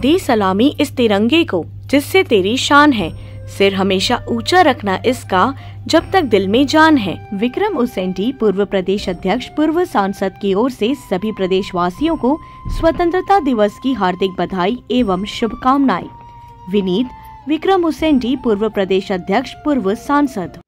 दे सलामी इस तिरंगे को, जिससे तेरी शान है। सिर हमेशा ऊँचा रखना इसका, जब तक दिल में जान है। विक्रम उसेंडी पूर्व प्रदेश अध्यक्ष, पूर्व सांसद की ओर से सभी प्रदेश वासियों को स्वतंत्रता दिवस की हार्दिक बधाई एवं शुभकामनाएँ। विनीत, विक्रम उसेंडी पूर्व प्रदेश अध्यक्ष, पूर्व सांसद।